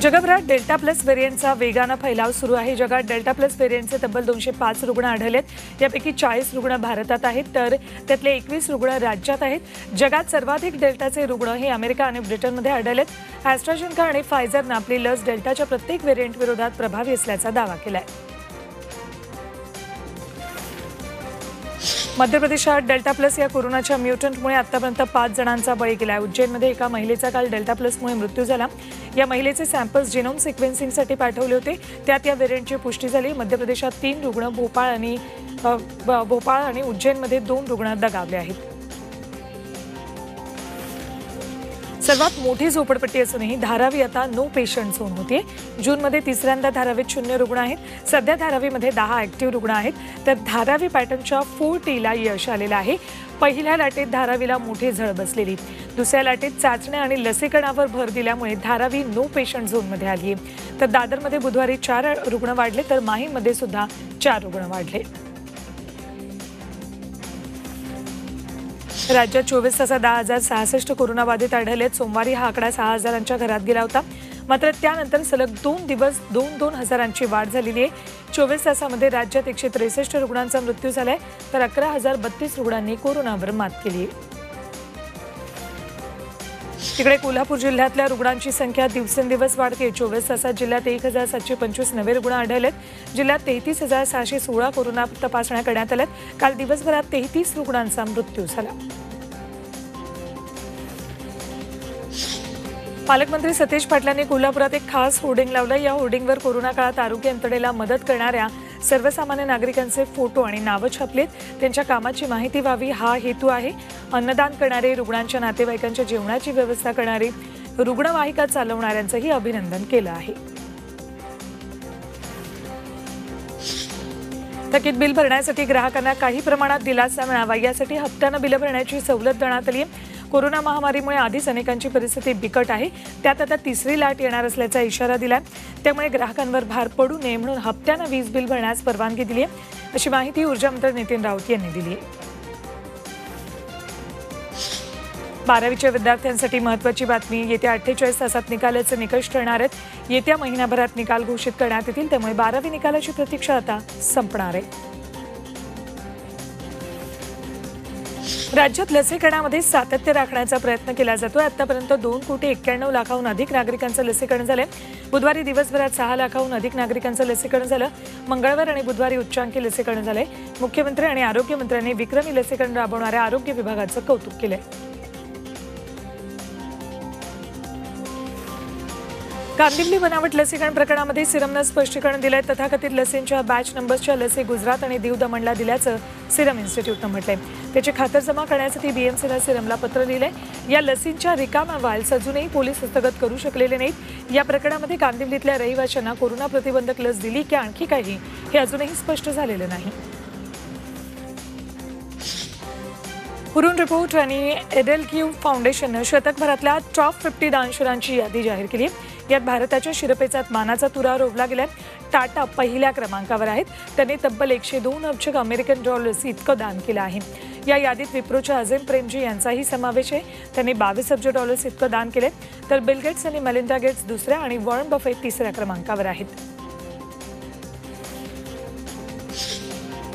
जगभरात delta plus व्हेरियंटचा वेगानं फैलाव सुरू आहे. जगात डेल्टा प्लस व्हेरियंटचे तब्बल दोनशे पाच रुग्ण आढळलेत. यापैकी चाळीस रुग्ण भारतात आहेत तर त्यातले एकवीस रुग्ण राज्यात आहेत. जगात सर्वाधिक डेल्टाचे रुग्ण हे अमेरिका आणि ब्रिटनमध्ये आढळलेत. ॲस्ट्राजेनका आणि फायझरनं आपली लस डेल्टाच्या प्रत्येक व्हेरियंट विरोधात प्रभावी असल्याचा दावा केला आहे मध्य प्रदेशात डेल्टा प्लस या कोरोनाच्या म्युटंटमुळे आतापर्यंत पाच जणांचा बळी गेला आहे उज्जैनमध्ये एका महिलेचा काल डेल्टा प्लसमुळे मृत्यू झाला. या महिलेचे सॅम्पल्स जिनोम सिक्वेन्सिंगसाठी पाठवले होते. त्यात या व्हेरियंटची पुष्टी झाली. मध्य प्रदेशात तीन रुग्ण भोपाळ आणि भोपाळ आणि उज्जैनमध्ये दोन रुग्ण दगावले आहेत. सर्वात मोठी झोपडपट्टी असूनही धारावी आता नो पेशंट झोन होती जूनमध्ये तिसऱ्यांदा धारावीत शून्य रुग्ण आहेत. सध्या धारावीमध्ये दहा ऍक्टिव्ह रुग्ण आहेत. तर धारावी पॅटर्नच्या फोर टीला यश आलेलं आहे. पहिल्या लाटेत धारावीला मोठी झळ बसलेली. दुसऱ्या लाटेत चाचण्या आणि लसीकरणावर भर दिल्यामुळे धारावी नो पेशंट झोनमध्ये आली आहे तर दादरमध्ये बुधवारी चार रुग्ण वाढले तर माहीमध्ये सुद्धा चार रुग्ण वाढले. राज्यात चोवीस तासात दहा हजार सहासष्ट कोरोनाबाधित आढळलेत. सोमवारी हा आकडा सहा हजारांच्या घरात गेला होता. मात्र त्यानंतर सलग दोन दिवस दोन दोन हजारांची वाढ झालेली आहे. चोवीस तासामध्ये राज्यात एकशे त्रेसष्ट रुग्णांचा मृत्यू झालाय. तर अकरा हजार बत्तीस रुग्णांनी कोरोनावर मात केली आहे. तिकडे कोल्हापूर जिल्ह्यातल्या रुग्णांची संख्या दिवसेंदिवस वाढते. चोवीस तासात जिल्ह्यात एक हजार सातशे पंचवीस नवे रुग्ण आढळलेत. जिल्ह्यात तेहतीस हजार सहाशे सोळा कोरोना तपासण्या करण्यात आल्यात. काल दिवसभरात तेहतीस रुग्णांचा मृत्यू झाला. पालकमंत्री सतीश पाटलांनी कोल्हापुरात एक खास होर्डिंग लावलं. या होर्डिंगवर कोरोना काळात आरोग्य यंत्रणेला मदत करणाऱ्या सर्वसामान्य नागरिकांचे फोटो आणि नावं छापलेत. त्यांच्या कामाची माहिती व्हावी हा हेतू आहे. अन्नदान करणारे रुग्णांच्या नातेवाईकांच्या जेवणाची व्यवस्था करणारे रुग्णवाहिका चालवणाऱ्यांचंही अभिनंदन केलं आहे. थकीत बिल भरण्यासाठी ग्राहकांना काही प्रमाणात दिलासा मिळावा यासाठी हप्त्यानं बिलं भरण्याची सवलत देण्यात आली आहे कोरोना महामारीमुळे आधीच अनेकांची परिस्थिती बिकट आहे. त्यात आता तिसरी लाट येणार असल्याचा इशारा दिला त्यामुळे ग्राहकांवर भार पडू नये म्हणून हप्त्यानं वीज बिल भरण्यास परवानगी दिली आहे अशी माहिती ऊर्जामंत्री नितीन राऊत यांनी दिली आहे बारावीच्या विद्यार्थ्यांसाठी महत्त्वाची बातमी येत्या अठ्ठेचाळीस तासात निकालाचे निकष ठरणार आहेत. येत्या महिन्याभरात निकाल घोषित करण्यात येतील. त्यामुळे बारावी निकालाची प्रतीक्षा आता संपणार आहे. राज्यात लसीकरणामध्ये सातत्य राखण्याचा प्रयत्न केला जातोय. आतापर्यंत दोन कोटी एक्क्याण्णव लाखाहून अधिक नागरिकांचं लसीकरण झालंय. बुधवारी दिवसभरात सहा लाखाहून अधिक नागरिकांचं लसीकरण झालं. मंगळवार आणि बुधवारी उच्चांकी लसीकरण झालंय. मुख्यमंत्री आणि आरोग्यमंत्र्यांनी विक्रमी लसीकरण राबवणाऱ्या आरोग्य विभागाचं कौतुक केलंय. कांदिवली बनावट लसीकरण प्रकरणामध्ये सिरमनं स्पष्टीकरण दिलंय. तथाकथित लसींच्या बॅच नंबर्सच्या लसी गुजरात आणि दीव दमणला दिल्याचं सिरम इन्स्टिट्यूटनं म्हटलंय. त्याची खातरजमा करण्यासाठी बीएमसीनं सिरमला पत्र लिहिलंय. या लसींच्या रिकाम्या वाल्स अजूनही पोलीस हस्तगत करू शकलेले नाहीत. या प्रकरणामध्ये कांदिवलीतल्या रहिवाशांना कोरोना प्रतिबंधक लस दिली की आणखी काही हे अजूनही स्पष्ट झालेलं नाही. हुरून रिपोर्ट आणि एडेल क्यू फाउंडेशननं शतकभरातल्या टॉप फिफ्टी दानशुरांची यादी जाहीर केली. यात भारताच्या शिरपेचात मानाचा तुरा रोवला गेलाय. टाटा पहिल्या क्रमांकावर आहेत. त्यांनी तब्बल एकशे दोन अब्ज अमेरिकन डॉलर्स इतकं दान केलं आहे. या यादीत विप्रोच्या अझेम प्रेमजी यांचाही समावेश आहे. त्यांनी बावीस अब्ज डॉलर्स इतकं दान केले तर बिल गेट्स आणि मलिंदा गेट्स दुसऱ्या आणि वॉर्न बफेट तिसऱ्या क्रमांकावर आहेत.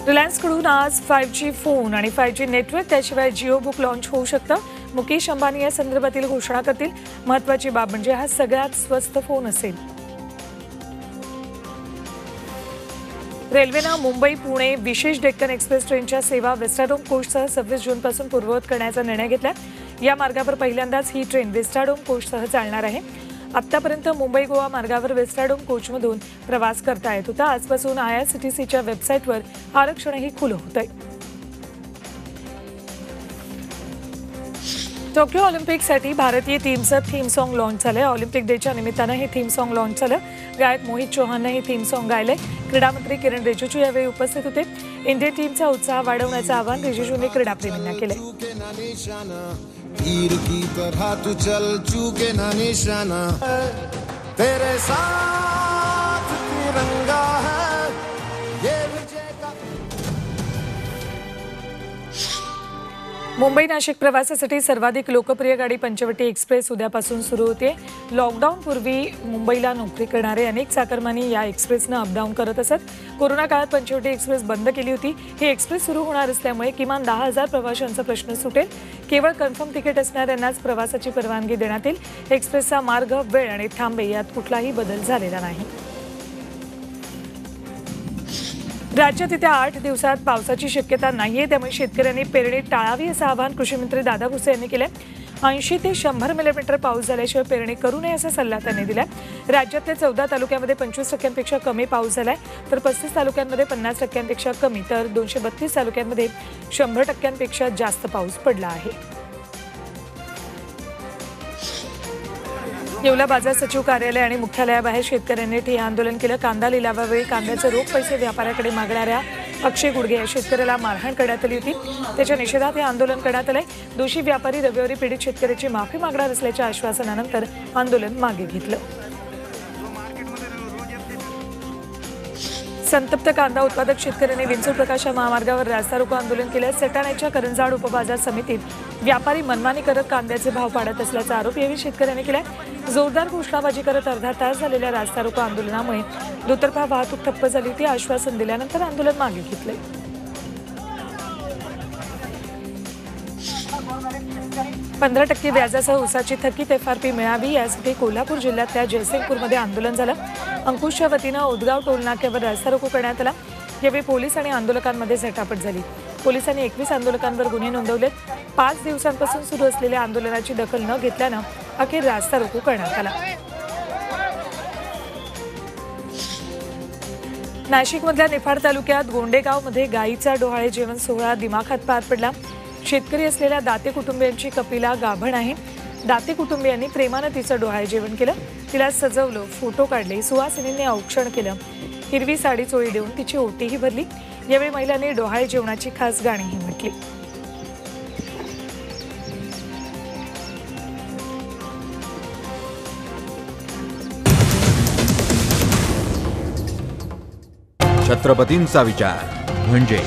रिलायन्सकडून आज फाईव्ह जी फोन आणि फाईव्ह जी नेटवर्क त्याशिवाय जिओ बुक लॉन्च होऊ शकतं. मुकेश अंबानी या संदर्भातील घोषणा करतील. महत्वाची बाब म्हणजे हा सगळ्यात स्वस्त फोन असेल. रेल्वेनं मुंबई पुणे विशेष डेक्कन एक्सप्रेस ट्रेनच्या सेवा वेस्टाडोम कोचसह सव्वीस जूनपासून पूर्ववत करण्याचा निर्णय घेतला या मार्गावर पहिल्यांदाच ही ट्रेन वेस्टाडोम कोचसह चालणार आहे. आतापर्यंत मुंबई गोवा मार्गावर वेस्टाडोम कोचमधून प्रवास करता येत होता. आजपासून आय आर सी टी सीच्या वेबसाईटवर आरक्षणही खुलं होत आहे टोकियो ऑलिम्पिकसाठी भारतीय टीमचं थीम सॉन्ग लॉन्च झालंय. ऑलिम्पिक डेच्या निमित्तानं हे थीम सॉन्ग लॉन्च झालं. गायक मोहित चौहाननं हे थीम सॉन्ग गायलंय. क्रीडामंत्री किरण रिजिजू यावेळी उपस्थित होते. इंडियन टीमचा उत्साह वाढवण्याचं आवाहन रिजिजूंनी क्रीडाप्रेमींना केलं तीर की तरह तू चल चूके ना निशाना। तेरे साथ तिरंगा मुंबई नाशिक प्रवासासाठी सर्वाधिक लोकप्रिय गाडी पंचवटी एक्सप्रेस उद्यापासून सुरू होते. लॉकडाऊन पूर्वी मुंबईला नोकरी करणारे अनेक चाकरमानी या एक्सप्रेसनं अपडाऊन करत असत. कोरोना काळात पंचवटी एक्सप्रेस बंद केली होती. ही एक्सप्रेस सुरू होणार असल्यामुळे किमान दहा हजार प्रवाशांचा प्रश्न सुटेल. केवळ कन्फर्म तिकीट असणाऱ्यांनाच प्रवासाची परवानगी देण्यात येईल. एक्सप्रेसचा मार्ग वेळ आणि थांबे यात कुठलाही बदल झालेला नाही. राज्यात येत्या आठ दिवसात पावसाची शक्यता नाहीये. त्यामुळे शेतकऱ्यांनी पेरणी टाळावी असं आवाहन कृषीमंत्री दादा भुसे यांनी केलं ऐंशी ते शंभर मिलीमीटर पाऊस झाल्याशिवाय पेरणी करू नये असा सल्ला त्यांनी दिला राज्यातल्या चौदा तालुक्यामध्ये पंचवीस टक्क्यांपेक्षा कमी पाऊस झालाय. तर पस्तीस तालुक्यांमध्ये पन्नास टक्क्यांपेक्षा कमी. तर दोनशे बत्तीस तालुक्यांमध्ये शंभर टक्क्यांपेक्षा जास्त पाऊस पडला आहे. येवला बाजार सचिव कार्यालय आणि मुख्यालयाबाहेर शेतकऱ्यांनी ठिय्या आंदोलन केलं. कांदा लिलावावेळी कांद्याचे रोख पैसे व्यापाऱ्याकडे मागणाऱ्या अक्षय गुडगे या शेतकऱ्याला मारहाण करण्यात आली होती. त्याच्या निषेधात हे आंदोलन करण्यात आलंय. दोषी व्यापारी रविवारी पीडित शेतकऱ्याची माफी मागणार असल्याच्या आश्वासनानंतर आंदोलन मागे घेतलं. संतप्त कांदा उत्पादक शेतकऱ्यांनी विंचूर प्रकाश या महामार्गावर रास्ता रोको आंदोलन केलं. सटाण्याच्या करंजाड उपबाजार समितीत व्यापारी मनमानी करत कांद्याचे भाव पाडत असल्याचा आरोप यावेळी शेतकऱ्यांनी केला जोरदार घोषणाबाजी करत अर्धा तास झालेल्या रास्ता रोको आंदोलनामुळे दुतर्फा वाहतूक ठप्प झाली होती. आश्वासन दिल्यानंतर आंदोलन मागे घेतले पंधरा टक्के व्याजासह उसाची थकीत एफ आर पी मिळावी यासाठी कोल्हापूर जिल्ह्यातल्या जयसिंगपूरमध्ये आंदोलन झालं. अंकुशच्या वतीनं उदगाव टोलनाक्यावर रस्ता रोको करण्यात आला. यावेळी पोलीस आणि आंदोलकांमध्ये झटापट झाली. पोलिसांनी एकवीस आंदोलकांवर गुन्हे नोंदवलेत. पाच दिवसांपासून सुरू असलेल्या आंदोलनाची दखल न घेतल्यानं अखेर रास्ता रोको करण्यात आला. नाशिकमधल्या निफाड तालुक्यात गोंडेगावमध्ये गायीचा डोहाळे जेवण सोहळा दिमाखात पार पडला. शेतकरी असलेल्या दाते कुटुंबियांची कपिला गाभण आहे. दाते कुटुंबियांनी प्रेमानं तिचं डोहाळे जेवण केलं. तिला सजवलं फोटो काढले सुहासिनींनी औक्षण केलं. हिरवी साडी चोळी देऊन तिची ओटीही भरली. यावेळी महिलांनी डोहाळे जेवणाची खास गाणीही म्हटली. छत्रपतींचा विचार म्हणजे